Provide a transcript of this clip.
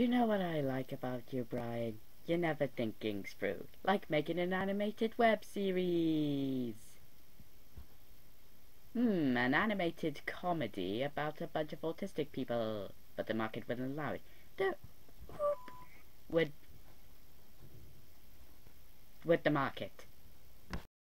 Do you know what I like about you, Brian? You're never thinking through. Like making an animated web series. Hmm, an animated comedy about a bunch of autistic people. But the market wouldn't allow it. The whoop would with the market.